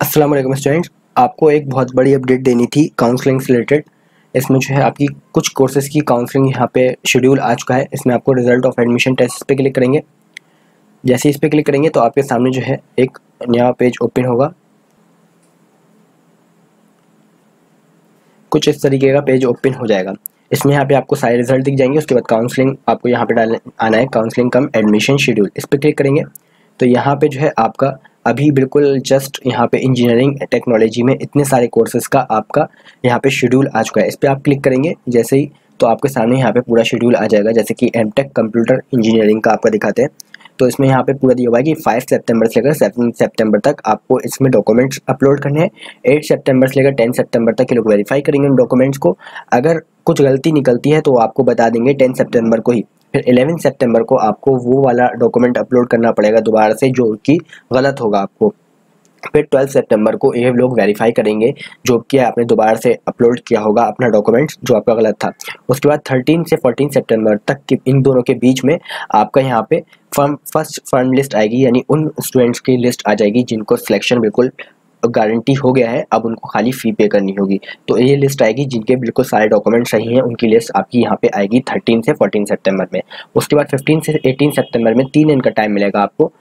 अस्सलाम वालेकुम स्टूडेंट्स आपको एक बहुत बड़ी अपडेट देनी थी काउंसलिंग से रिलेटेड इसमें जो है आपकी कुछ कोर्सेज़ की काउंसलिंग यहाँ पे शेड्यूल आ चुका है। इसमें आपको रिज़ल्ट ऑफ़ एडमिशन टेस्ट पे क्लिक करेंगे। जैसे इस पर क्लिक करेंगे तो आपके सामने जो है एक नया पेज ओपन होगा। कुछ इस तरीके का पेज ओपन हो जाएगा। इसमें यहाँ पे आपको सारे रिज़ल्ट दिख जाएँगे। उसके बाद काउंसलिंग आपको यहाँ पे डाल आना है। काउंसलिंग कम एडमिशन शेड्यूल इस पर क्लिक करेंगे। तो यहाँ पे जो है आपका अभी बिल्कुल जस्ट यहाँ पे इंजीनियरिंग टेक्नोलॉजी में इतने सारे कोर्सेज का आपका यहाँ पे शेड्यूल आ चुका है। इस पर आप क्लिक करेंगे, जैसे ही तो आपके सामने यहाँ पे पूरा शेड्यूल आ जाएगा, जैसे कि एम टेक कंप्यूटर इंजीनियरिंग का आपका दिखाते हैं। तो इसमें यहाँ पे पूरा दिया हुआ है कि फाइव सेप्टेम्बर से लेकर सेवन सेप्टेम्बर तक आपको इसमें डॉक्यूमेंट्स अपलोड करने हैं। एट सेप्टेम्बर से लेकर टेन सेप्टेम्बर तक ये लोग वेरीफाई करेंगे उन डॉक्यूमेंट्स को। अगर कुछ गलती निकलती है तो आपको बता देंगे टेन सेप्टेम्बर को ही। फिर एलेवन सेप्टेम्बर को आपको वो वाला डॉक्यूमेंट अपलोड करना पड़ेगा दोबारा से जो कि गलत होगा आपको। फिर ट्वेल्थ सितंबर को ये लोग वेरीफाई करेंगे जो कि आपने दोबारा से अपलोड किया होगा अपना डॉक्यूमेंट्स जो आपका गलत था। उसके बाद थर्टीन से फोर्टीन सितंबर तक की इन दोनों के बीच में आपका यहाँ पे फर्म फ़र्स्ट फर्म लिस्ट आएगी, यानी उन स्टूडेंट्स की लिस्ट आ जाएगी जिनको सिलेक्शन बिल्कुल गारंटी हो गया है, अब उनको खाली फ़ी पे करनी होगी। तो ये लिस्ट आएगी जिनके बिल्कुल सारे डॉक्यूमेंट सही हैं, उनकी लिस्ट आपकी यहाँ पे आएगी थर्टीन से फोर्टीन सितंबर में। उसके बाद फिफ्टीन से एटीन सितंबर में तीन दिन का टाइम मिलेगा आपको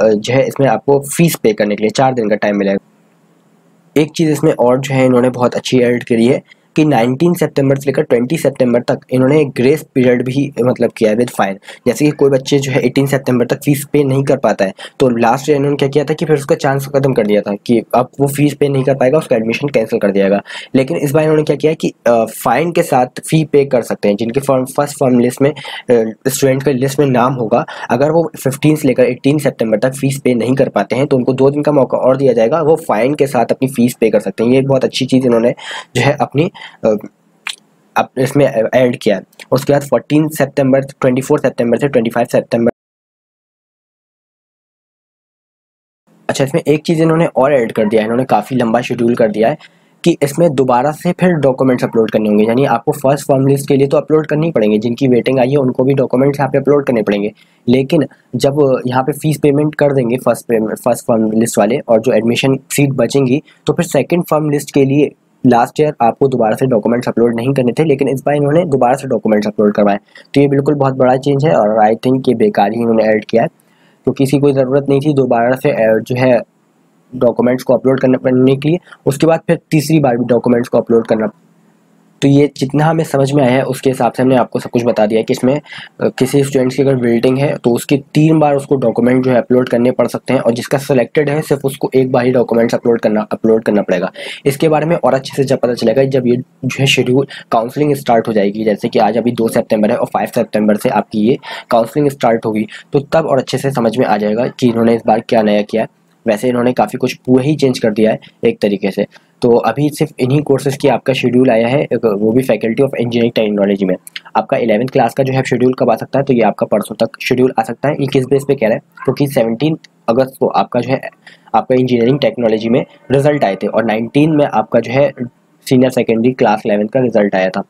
जो है इसमें आपको फ़ीस पे करने के लिए, चार दिन का टाइम मिलेगा। एक चीज़ इसमें और जो है इन्होंने बहुत अच्छी एड करी है कि 19 सितंबर से लेकर 20 सितंबर तक इन्होंने ग्रेस पीरियड भी मतलब किया है विद फाइन जैसे कि कोई बच्चे जो है 18 सितंबर तक फ़ीस पे नहीं कर पाता है। तो लास्ट ईयर इन्होंने क्या किया था कि फिर उसका चांस खत्म कर दिया था कि अब वो फ़ीस पे नहीं कर पाएगा, उसका एडमिशन कैंसिल कर दिया गया। लेकिन इस बार इन्होंने क्या किया कि फ़ाइन के साथ फ़ी पे कर सकते हैं, जिनके फॉर्म फ़र्स्ट फॉर्म लिस्ट में स्टूडेंट के लिस्ट में नाम होगा। अगर वो फिफ्टीन से लेकर एटीन सेप्टेम्बर तक फ़ीस पे नहीं कर पाते हैं तो उनको दो दिन का मौका और दिया जाएगा। वो फ़ाइन के साथ अपनी फ़ीस पे कर सकते हैं। ये बहुत अच्छी चीज़ इन्होंने जो है अपनी अब इसमें ऐड किया उसके बाद fourteen September twenty four September से ट्वेंटी फाइव सेप्टेम्बर अच्छा इसमें एक चीज़ इन्होंने और ऐड कर दिया है। इन्होंने काफ़ी लंबा शेड्यूल कर दिया है कि इसमें दोबारा से फिर डॉक्यूमेंट्स अपलोड करने होंगे। यानी आपको फ़र्स्ट फॉर्म लिस्ट के लिए तो अपलोड करनी पड़ेंगे। जिनकी वेटिंग आई है, उनको भी डॉक्यूमेंट्स यहाँ पे अपलोड करने पड़ेंगे। लेकिन जब यहाँ पे फ़ीस पेमेंट कर देंगे फ़र्स्ट फ़र्स्ट फॉर्म लिस्ट वाले और जो एडमिशन सीट बचेंगी तो फिर सेकेंड फॉर्म लिस्ट के लिए लास्ट ईयर आपको दोबारा से डॉक्यूमेंट्स अपलोड नहीं करने थे, लेकिन इस बार इन्होंने दोबारा से डॉक्यूमेंट्स अपलोड करवाए। तो ये बिल्कुल बहुत बड़ा चेंज है और आई थिंक ये बेकार ही इन्होंने ऐड किया है। तो किसी कोई ज़रूरत नहीं थी दोबारा से जो है डॉक्यूमेंट्स को अपलोड करने पड़ने के लिए। उसके बाद फिर तीसरी बार भी डॉक्यूमेंट्स को अपलोड करना तो ये जितना हमें समझ में आया है, उसके हिसाब से हमने आपको सब कुछ बता दिया कि इसमें किसी स्टूडेंट्स की अगर बिल्डिंग है तो उसकी तीन बार उसको डॉक्यूमेंट जो है अपलोड करने पड़ सकते हैं और जिसका सिलेक्टेड है, सिर्फ़ उसको एक बार ही डॉक्यूमेंट्स अपलोड करना अपलोड करना पड़ेगा। इसके बारे में और अच्छे से जब पता चलेगा जब ये जो है शेड्यूल काउंसलिंग स्टार्ट हो जाएगी, जैसे कि आज अभी दो सेप्टेम्बर है और फाइव सेप्टेम्बर से आपकी ये काउंसलिंग स्टार्ट होगी तो तब और अच्छे से समझ में आ जाएगा कि इन्होंने इस बार क्या नया किया है। वैसे इन्होंने काफ़ी कुछ पूरा ही चेंज कर दिया है एक तरीके से। तो अभी सिर्फ़ इन्हीं कोर्सेज की आपका शेड्यूल आया है वो भी फैकल्टी ऑफ़ इंजीनियरिंग टेक्नोलॉजी में। आपका इलेवंथ क्लास का जो है शेड्यूल कब आ सकता है? तो ये आपका परसों तक शेड्यूल आ सकता है। ये किस बेस पे कह रहा है? क्योंकि सेवनटीन अगस्त को आपका जो है, आपका इंजीनियरिंग टेक्नोलॉजी में रिज़ल्ट आए थे और नाइनटीन में आपका जो है सीनियर सेकेंडरी क्लास इलेवंथ का रिज़ल्ट आया था।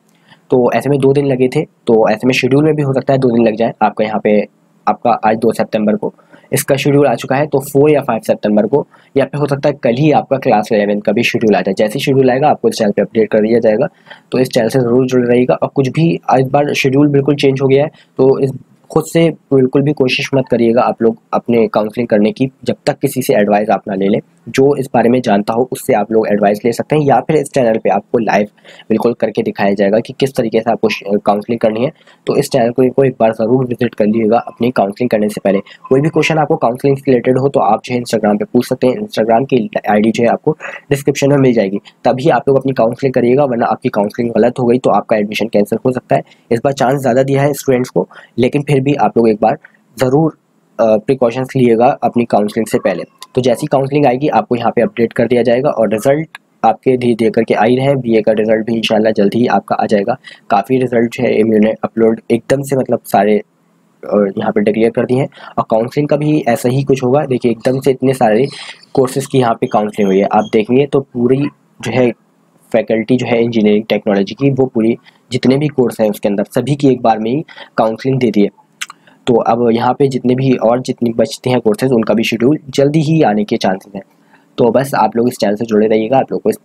तो ऐसे में दो दिन लगे थे तो ऐसे में शेड्यूल में भी हो सकता है दो दिन लग जाए आपका यहाँ पे, आपका आज दो सितंबर को। इसका शेड्यूल आ चुका है तो फोर या फाइव सितंबर को, या फिर हो सकता है कल ही आपका क्लास इलेवन का भी शेड्यूल आ जाए। जैसे शेड्यूल आएगा, आपको इस चैनल पर अपडेट कर दिया जाएगा। तो इस चैनल से ज़रूर जुड़ रहेगा और कुछ भी इस बार शेड्यूल बिल्कुल चेंज हो गया है तो इस खुद से बिल्कुल भी कोशिश मत करिएगा आप लोग अपने काउंसलिंग करने की, जब तक किसी से एडवाइस आप ना ले लें। जो इस बारे में जानता हो, उससे आप लोग एडवाइस ले सकते हैं, या फिर इस चैनल पे आपको लाइव बिल्कुल करके दिखाया जाएगा कि किस तरीके से आपको काउंसलिंग करनी है। तो इस चैनल को एक बार ज़रूर विज़िट कर लीजिएगा अपनी काउंसलिंग करने से पहले। कोई भी क्वेश्चन आपको काउंसलिंग से रिलेटेड हो तो आप जो है इंस्टाग्राम पर पूछ सकते हैं। इंस्टाग्राम की आईडी जो है आपको डिस्क्रिप्शन में मिल जाएगी। तभी आप लोग अपनी काउंसलिंग करिएगा, वरना आपकी काउंसलिंग गलत हो गई तो आपका एडमिशन कैंसिल हो सकता है। इस बार चांस ज़्यादा दिया है स्टूडेंट्स को, लेकिन फिर भी आप लोग एक बार ज़रूर प्रिकॉशंस लिएगा अपनी काउंसलिंग से पहले। तो जैसी काउंसलिंग आएगी, आपको यहाँ पे अपडेट कर दिया जाएगा और रिज़ल्ट आपके धीरे धीरे करके आई रहे हैं। बीए का रिज़ल्ट भी इंशाल्लाह जल्द ही आपका आ जाएगा। काफ़ी रिज़ल्ट है इम्यूने अपलोड एकदम से मतलब सारे यहाँ पे डिक्लेयर कर दिए हैं। और काउंसलिंग का भी ऐसा ही कुछ होगा। देखिए, एकदम से इतने सारे कोर्सेज़ की यहाँ पे काउंसलिंग हुई है। आप देखेंगे तो पूरी जो है फैकल्टी जो है इंजीनियरिंग टेक्नोलॉजी की, वो पूरी जितने भी कोर्स हैं उसके अंदर, सभी की एक बार में ही काउंसलिंग दे दी है। तो अब यहाँ पे जितने भी और जितने बचते हैं कोर्सेज उनका भी शेड्यूल जल्दी ही आने के चांसेस हैं। तो बस आप लोग इस चैनल से जुड़े रहिएगा, आप लोग को इस